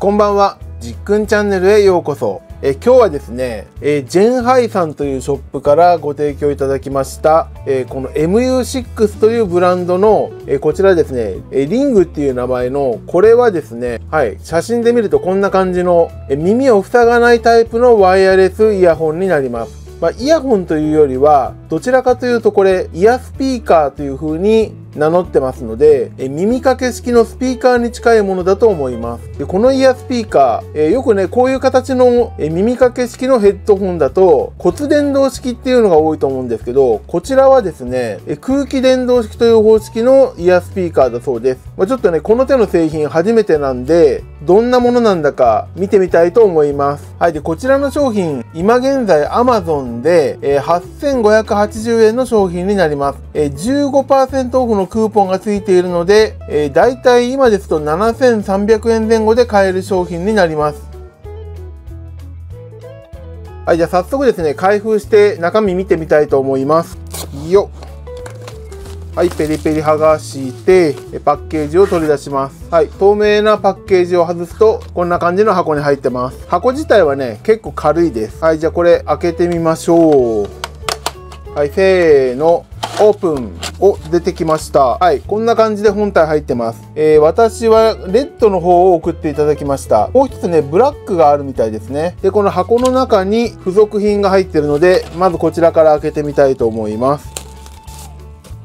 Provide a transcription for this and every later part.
こんばんは。じっくんチャンネルへようこそ。え今日はですね、えジェンハイさんというショップからご提供いただきました、えこの MU6 というブランドの、えこちらですね、えリングっていう名前の、これはですね、はい、写真で見るとこんな感じの、え耳を塞がないタイプのワイヤレスイヤホンになります。まあ、イヤホンというよりは、どちらかというとこれ、イヤスピーカーという風に名乗ってますので、え耳掛け式のスピーカーに近いものだと思います。でこのイヤースピーカー、え、よくね、こういう形の、え耳掛け式のヘッドホンだと骨伝導式っていうのが多いと思うんですけど、こちらはですね、え空気伝導式という方式のイヤースピーカーだそうです。まあ、ちょっとね、この手の製品初めてなんで、どんなものなんだか見てみたいと思います。はい。で、こちらの商品、今現在 Amazon で、え、8580円の商品になります。え、15%オフのクーポンがついているので、えー、大体今ですと7300円前後で買える商品になります。はい、じゃあ早速ですね、開封して中身見てみたいと思います。よっ。はい、ペリペリ剥がして、パッケージを取り出します。はい、透明なパッケージを外すと、こんな感じの箱に入ってます。箱自体はね、結構軽いです。はい、じゃあこれ開けてみましょう。はい、せーの、オープン。お、出てきました。はい、こんな感じで本体入ってます。えー、私はレッドの方を送っていただきました。もう一つね、ブラックがあるみたいですね。で、この箱の中に付属品が入ってるので、まずこちらから開けてみたいと思います。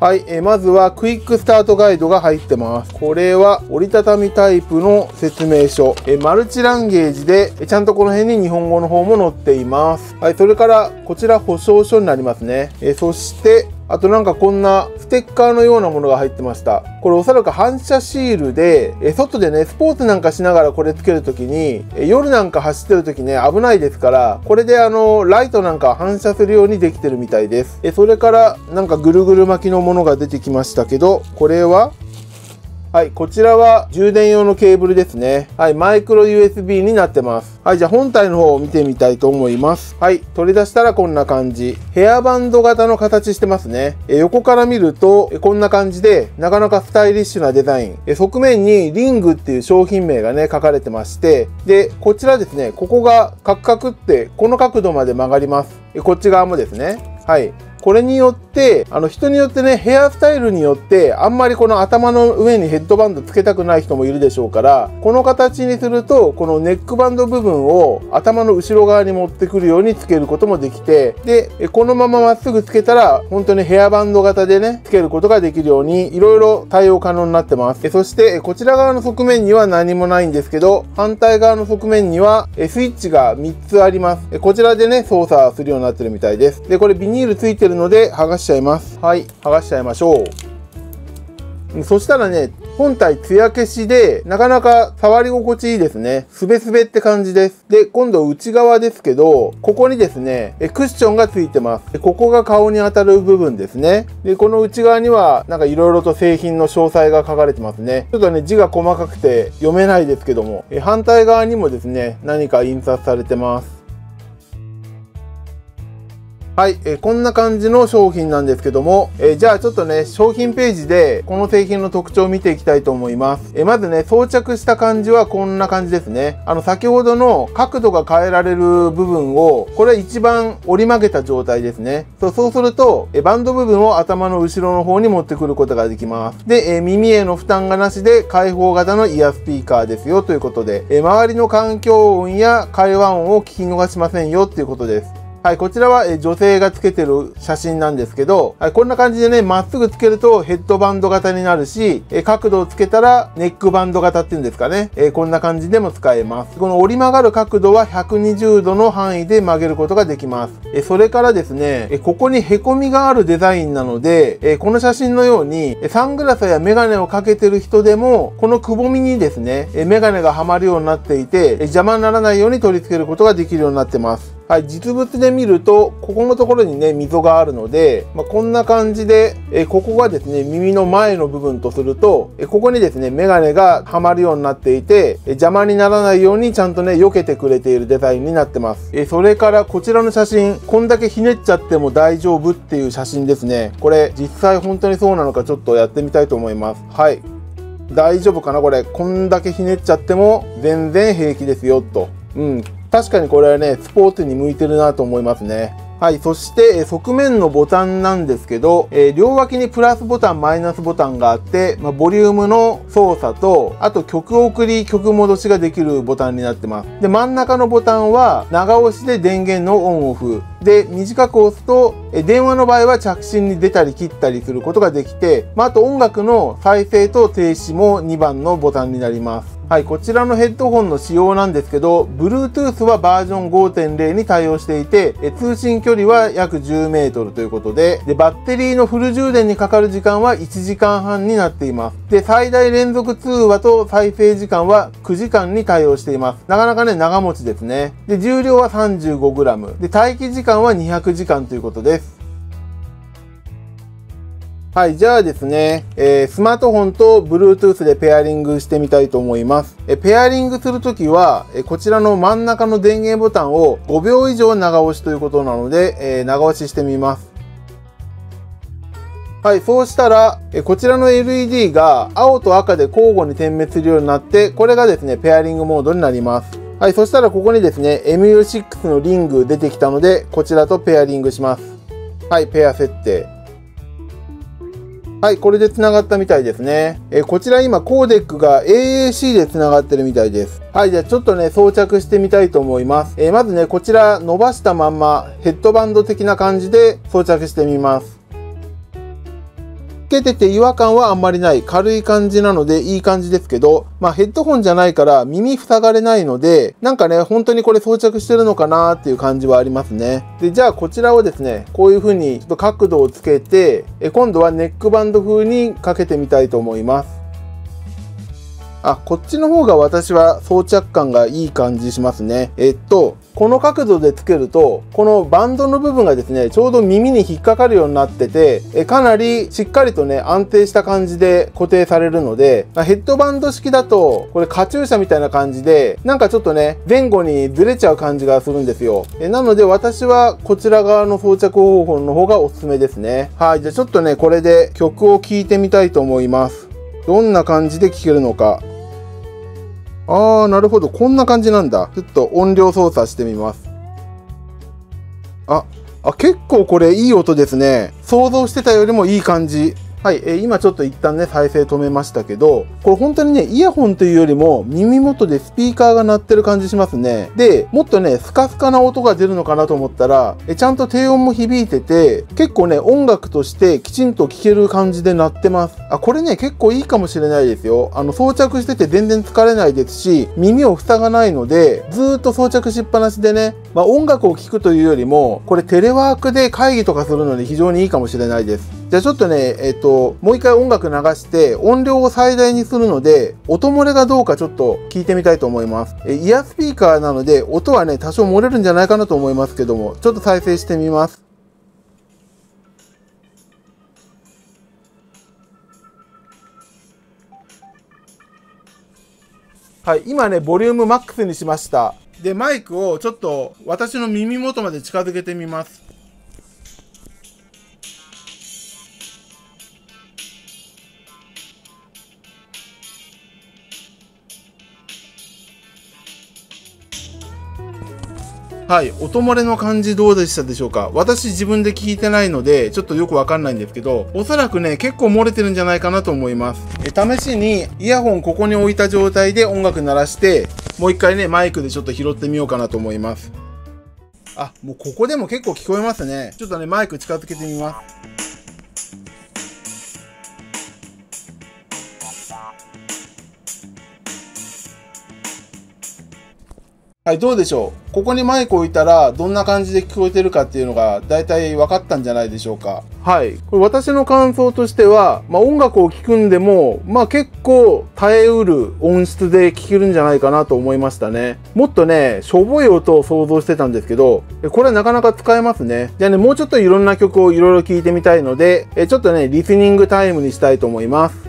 はい、えーまずはクイックスタートガイドが入ってます。これは折りたたみタイプの説明書。えーマルチランゲージで、ちゃんとこの辺に日本語の方も載っています。はい、それからこちら保証書になりますね。えーそして、あとなんかこんなステッカーのようなものが入ってました。これおそらく反射シールで、え外でね、スポーツなんかしながらこれつけるときに、え夜なんか走ってるときね、危ないですから、これであの、ライトなんか反射するようにできてるみたいです。えそれからなんかぐるぐる巻きのものが出てきましたけど、これははい、こちらは充電用のケーブルですね。はい、マイクロ USB になってます。はい、じゃあ本体の方を見てみたいと思います。はい、取り出したらこんな感じ。ヘアバンド型の形してますね。え横から見ると、こんな感じで、なかなかスタイリッシュなデザイン。え側面にリングっていう商品名がね、書かれてまして、で、こちらですね、ここがカクカクって、この角度まで曲がります。こっち側もですね。はい。これによって、あの人によってね、ヘアスタイルによって、あんまりこの頭の上にヘッドバンドつけたくない人もいるでしょうから、この形にすると、このネックバンド部分を頭の後ろ側に持ってくるようにつけることもできて、で、このまままっすぐつけたら、本当にヘアバンド型でね、つけることができるように、いろいろ対応可能になってます。そして、こちら側の側面には何もないんですけど、反対側の側面には、スイッチが3つあります。こちらでね、操作するようになってるみたいです。で、これビニールついてるので剥がしちゃいます。はい、剥がしちゃいましょう。そしたらね、本体艶消しで、なかなか触り心地いいですね。すべすべって感じです。で、今度内側ですけど、ここにですね、クッションがついてます。ここが顔に当たる部分ですね。で、この内側には、なんか色々と製品の詳細が書かれてますね。ちょっとね、字が細かくて読めないですけども、反対側にもですね、何か印刷されてます。はい、えー、こんな感じの商品なんですけども、えー、じゃあちょっとね、商品ページでこの製品の特徴を見ていきたいと思います。えー、まずね、装着した感じはこんな感じですね。あの、先ほどの角度が変えられる部分を、これ一番折り曲げた状態ですね。そうそうすると、えバンド部分を頭の後ろの方に持ってくることができます。で、え耳への負担がなしで開放型のイヤースピーカーですよということで、え周りの環境音や会話音を聞き逃しませんよっていうことです。はい、こちらは、女性がつけてる写真なんですけど、はい、こんな感じでね、まっすぐつけるとヘッドバンド型になるし、え角度をつけたらネックバンド型っていうんですかね、えこんな感じでも使えます。この折り曲がる角度は120度の範囲で曲げることができます。えそれからですね、えここに凹みがあるデザインなので、えこの写真のように、サングラスやメガネをかけてる人でも、このくぼみにですね、えメガネがはまるようになっていて、邪魔にならないように取り付けることができるようになってます。はい、実物で見ると、ここのところにね、溝があるので、まあ、こんな感じで、えここがですね、耳の前の部分とすると、えここにですね、メガネがはまるようになっていて、え邪魔にならないようにちゃんとね、避けてくれているデザインになってます。えそれからこちらの写真、こんだけひねっちゃっても大丈夫っていう写真ですね。これ、実際本当にそうなのかちょっとやってみたいと思います。はい。大丈夫かなこれ。こんだけひねっちゃっても全然平気ですよ、と。うん。確かにこれはね、スポーツに向いてるなと思いますね。はい。そして、え側面のボタンなんですけど、えー、両脇にプラスボタン、マイナスボタンがあって、まあ、ボリュームの操作と、あと曲送り、曲戻しができるボタンになってます。で、真ん中のボタンは、長押しで電源のオンオフ。で、短く押すと、え電話の場合は着信に出たり切ったりすることができて、まあ、あと音楽の再生と停止も2番のボタンになります。はい、こちらのヘッドホンの仕様なんですけど、Bluetooth はバージョン5.0に対応していて、え通信距離は約10メートルということでで、バッテリーのフル充電にかかる時間は1時間半になっています。で、最大連続通話と再生時間は9時間に対応しています。なかなかね、長持ちですね。で、重量は 35g。で、待機時間は200時間ということです。はい、じゃあですね、えー、スマートフォンと Bluetooth でペアリングしてみたいと思います。えペアリングするときは、えこちらの真ん中の電源ボタンを5秒以上長押しということなので、えー、長押ししてみます。はい、そうしたら、えこちらの LED が青と赤で交互に点滅するようになって、これがですね、ペアリングモードになります。はい、そしたらここにですね、MU6 のリング出てきたので、こちらとペアリングします。はい、ペア設定。はい、これで繋がったみたいですね。えこちら今コーデックが AAC で繋がってるみたいです。はい、じゃあちょっとね、装着してみたいと思います。えー、まずね、こちら伸ばしたまんまヘッドバンド的な感じで装着してみます。けてて違和感はあんまりない軽い感じなのでいい感じですけど、まあヘッドホンじゃないから耳塞がれないので、なんかね、本当にこれ装着してるのかなっていう感じはありますね。で、じゃあこちらをですね、こういう風にちょっと角度をつけて、え今度はネックバンド風にかけてみたいと思います。あ、こっちの方が私は装着感がいい感じしますね。えっと、この角度でつけると、このバンドの部分がですね、ちょうど耳に引っかかるようになってて、えかなりしっかりとね、安定した感じで固定されるので、まヘッドバンド式だと、これカチューシャみたいな感じで、なんかちょっとね、前後にずれちゃう感じがするんですよ。えなので私はこちら側の装着方法の方がおすすめですね。はい、じゃあちょっとね、これで曲を聴いてみたいと思います。どんな感じで聴けるのか。あー、なるほど。こんな感じなんだ。ちょっと音量操作してみます。あ、あ、結構これいい音ですね。想像してたよりもいい感じ。はい、えー、今ちょっと一旦ね、再生止めましたけど、これ本当にね、イヤホンというよりも耳元でスピーカーが鳴ってる感じしますね。で、もっとね、スカスカな音が出るのかなと思ったら、えちゃんと低音も響いてて、結構ね、音楽としてきちんと聴ける感じで鳴ってます。あ、これね、結構いいかもしれないですよ。あの、装着してて全然疲れないですし、耳を塞がないので、ずっと装着しっぱなしでね、まあ、音楽を聴くというよりも、これテレワークで会議とかするのに非常にいいかもしれないです。じゃあちょっとね、えっ、と、もう一回音楽流して音量を最大にするので、音漏れがどうかちょっと聞いてみたいと思います。えイヤースピーカーなので音はね、多少漏れるんじゃないかなと思いますけども、ちょっと再生してみます。はい、今ね、ボリュームマックスにしました。で、マイクをちょっと私の耳元まで近づけてみます。はい、音漏れの感じどうでしたでしょうか？私自分で聞いてないので、ちょっとよくわかんないんですけど、おそらくね、結構漏れてるんじゃないかなと思います。え試しに、イヤホンここに置いた状態で音楽鳴らして、もう一回ね、マイクでちょっと拾ってみようかなと思います。あ、もうここでも結構聞こえますね。ちょっとね、マイク近づけてみます。はい、どうでしょう？ここにマイク置いたら、どんな感じで聞こえてるかっていうのが、大体分かったんじゃないでしょうか。はい。これ私の感想としては、まあ、音楽を聴くんでも、まあ、結構耐えうる音質で聴けるんじゃないかなと思いましたね。もっとね、しょぼい音を想像してたんですけど、これはなかなか使えますね。じゃあね、もうちょっといろんな曲をいろいろ聴いてみたいので、ちょっとね、リスニングタイムにしたいと思います。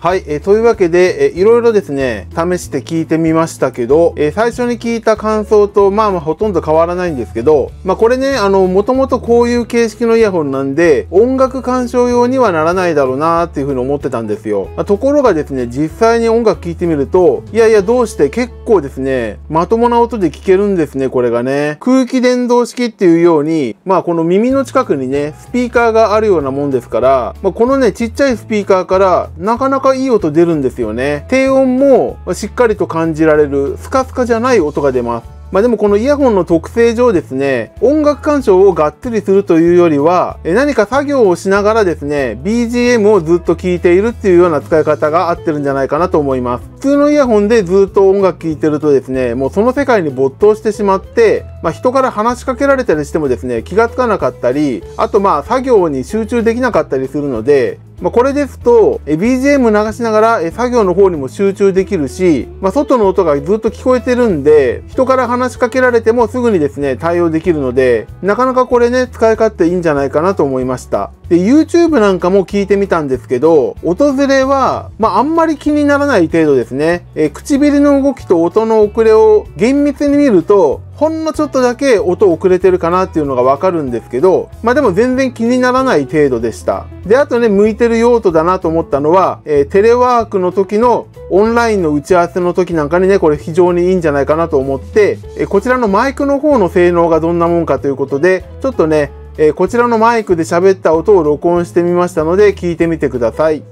はい、えー、というわけで、えー、いろいろですね、試して聞いてみましたけど、えー、最初に聞いた感想と、まあまあほとんど変わらないんですけど、まあこれね、あの、もともとこういう形式のイヤホンなんで、音楽鑑賞用にはならないだろうなっていうふうに思ってたんですよ。まあ、ところがですね、実際に音楽聴いてみると、いやいやどうして結構ですね、まともな音で聞けるんですね、これがね。空気伝導式っていうように、まあこの耳の近くにね、スピーカーがあるようなもんですから、まあ、このね、ちっちゃいスピーカーから、なかなかかいい音出るんですよね。低音もしっかりと感じられる、スカスカじゃない音が出ます。まあでもこのイヤホンの特性上ですね、音楽鑑賞をがっつりするというよりは、何か作業をしながらですね、BGM をずっと聴いているっていうような使い方が合ってるんじゃないかなと思います。普通のイヤホンでずっと音楽聴いてるとですね、もうその世界に没頭してしまって、まあ人から話しかけられたりしてもですね、気がつかなかったり、あとまあ作業に集中できなかったりするので、まあ、これですと、BGM 流しながら作業の方にも集中できるし、まあ、外の音がずっと聞こえてるんで、人から話しかけられてもすぐにですね、対応できるので、なかなかこれね、使い勝手いいんじゃないかなと思いました。で、YouTube なんかも聞いてみたんですけど、音ずれは、まあ、あんまり気にならない程度ですね。え唇の動きと音の遅れを厳密に見ると、ほんのちょっとだけ音遅れてるかなっていうのがわかるんですけど、まあでも全然気にならない程度でした。で、あとね、向いてる用途だなと思ったのは、えー、テレワークの時のオンラインの打ち合わせの時なんかにね、これ非常にいいんじゃないかなと思って、えー、こちらのマイクの方の性能がどんなもんかということで、ちょっとね、えー、こちらのマイクで喋った音を録音してみましたので、聞いてみてください。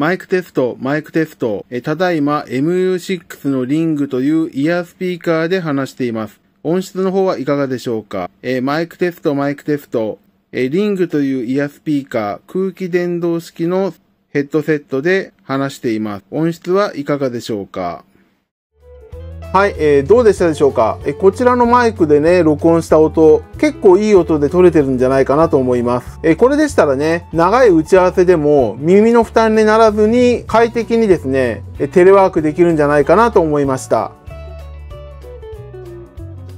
マイクテスト、マイクテスト。えただいま MU6 のリングというイヤースピーカーで話しています。音質の方はいかがでしょうか？えマイクテスト、マイクテスト。えリングというイヤースピーカー、空気伝導式のヘッドセットで話しています。音質はいかがでしょうか？はい、えー、どうでしたでしょうか、えこちらのマイクでね、録音した音、結構いい音で撮れてるんじゃないかなと思います。えこれでしたらね、長い打ち合わせでも耳の負担にならずに快適にですね、テレワークできるんじゃないかなと思いました。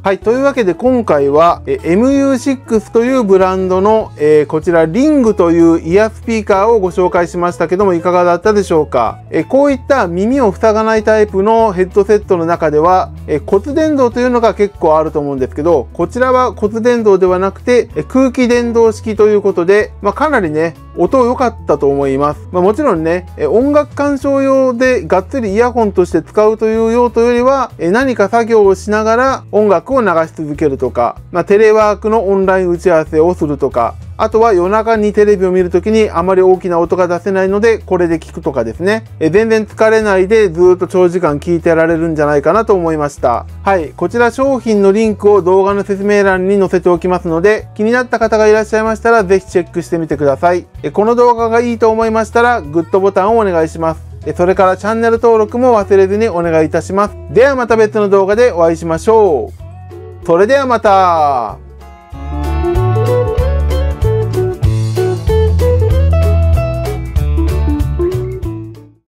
はい。というわけで今回はえ MU6 というブランドの、えー、こちらリングというイヤースピーカーをご紹介しましたけどもいかがだったでしょうか、えこういった耳を塞がないタイプのヘッドセットの中では、え骨伝導というのが結構あると思うんですけどこちらは骨伝導ではなくてえ空気伝導式ということで、まあ、かなりね音良かったと思います。まあ、もちろんね、音楽鑑賞用でがっつりイヤホンとして使うという用途よりは、何か作業をしながら音楽を流し続けるとか、まあ、テレワークのオンライン打ち合わせをするとか、あとは夜中にテレビを見るときにあまり大きな音が出せないので、これで聞くとかですね。え全然疲れないでずっと長時間聞いてられるんじゃないかなと思いました。はい。こちら商品のリンクを動画の説明欄に載せておきますので、気になった方がいらっしゃいましたら、ぜひチェックしてみてください。えこの動画がいいと思いましたら、グッドボタンをお願いします。それからチャンネル登録も忘れずにお願いいたします。ではまた別の動画でお会いしましょう。それではまた